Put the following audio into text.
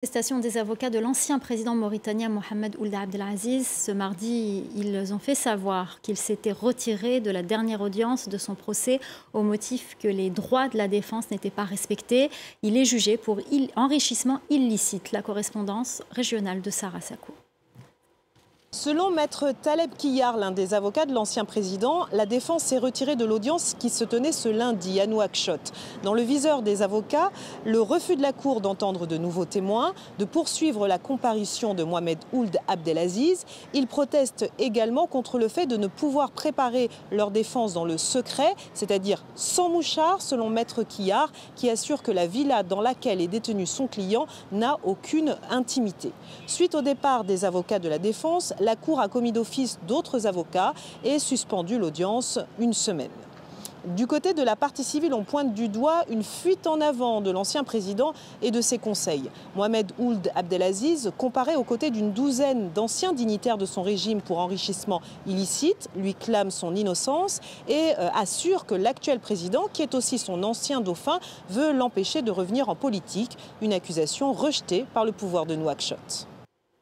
L'arrestation des avocats de l'ancien président mauritanien Mohamed Ould Abdelaziz. Ce mardi, ils ont fait savoir qu'ils s'étaient retirés de la dernière audience de son procès au motif que les droits de la défense n'étaient pas respectés. Il est jugé pour enrichissement illicite. La correspondance régionale de Sarah Sakou. Selon maître Taleb Kiyar, l'un des avocats de l'ancien président, la défense s'est retirée de l'audience qui se tenait ce lundi à Nouakchott. Dans le viseur des avocats, le refus de la Cour d'entendre de nouveaux témoins, de poursuivre la comparution de Mohamed Ould Abdelaziz. Ils protestent également contre le fait de ne pouvoir préparer leur défense dans le secret, c'est-à-dire sans mouchard, selon maître Kiyar, qui assure que la villa dans laquelle est détenu son client n'a aucune intimité. Suite au départ des avocats de la défense, la Cour a commis d'office d'autres avocats et suspendu l'audience une semaine. Du côté de la partie civile, on pointe du doigt une fuite en avant de l'ancien président et de ses conseils. Mohamed Ould Abdelaziz, comparé aux côtés d'une douzaine d'anciens dignitaires de son régime pour enrichissement illicite, lui clame son innocence et euh, assure que l'actuel président, qui est aussi son ancien dauphin, veut l'empêcher de revenir en politique, une accusation rejetée par le pouvoir de Nouakchott.